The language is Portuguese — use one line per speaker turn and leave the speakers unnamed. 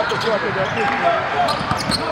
Obrigado, pessoal.